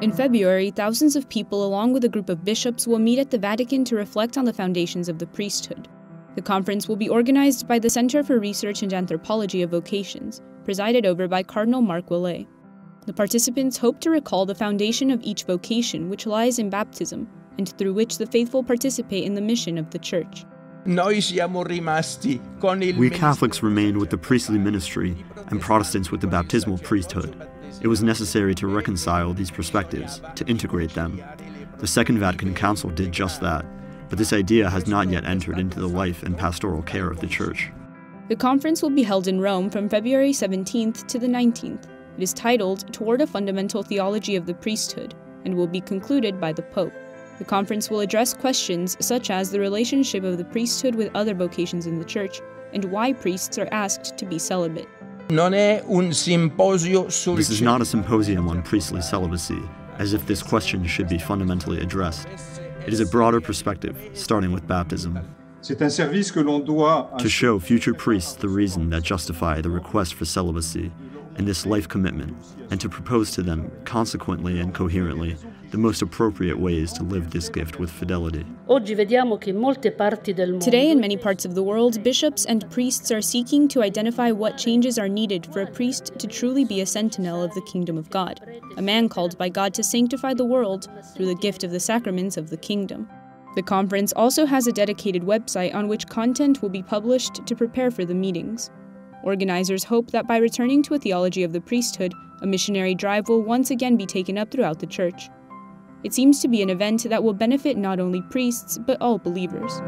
In February, thousands of people, along with a group of bishops, will meet at the Vatican to reflect on the foundations of the priesthood. The conference will be organized by the Center for Research and Anthropology of Vocations, presided over by Cardinal Marc Ouellet. The participants hope to recall the foundation of each vocation, which lies in baptism, and through which the faithful participate in the mission of the Church. We Catholics remained with the priestly ministry and Protestants with the baptismal priesthood. It was necessary to reconcile these perspectives, to integrate them. The Second Vatican Council did just that, but this idea has not yet entered into the life and pastoral care of the Church. The conference will be held in Rome from February 17th to the 19th. It is titled Toward a Fundamental Theology of the Priesthood and will be concluded by the Pope. The conference will address questions such as the relationship of the priesthood with other vocations in the Church and why priests are asked to be celibate. This is not a symposium on priestly celibacy, as if this question should be fundamentally addressed. It is a broader perspective, starting with baptism. To show future priests the reason that justify the request for celibacy and this life commitment, and to propose to them, consequently and coherently, the most appropriate ways to live this gift with fidelity. Today, in many parts of the world, bishops and priests are seeking to identify what changes are needed for a priest to truly be a sentinel of the kingdom of God, a man called by God to sanctify the world through the gift of the sacraments of the kingdom. The conference also has a dedicated website on which content will be published to prepare for the meetings. Organizers hope that by returning to a theology of the priesthood, a missionary drive will once again be taken up throughout the church. It seems to be an event that will benefit not only priests, but all believers.